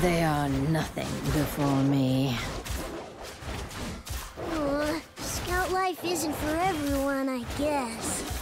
They are nothing before me. Aw, scout life isn't for everyone, I guess.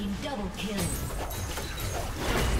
team double kill.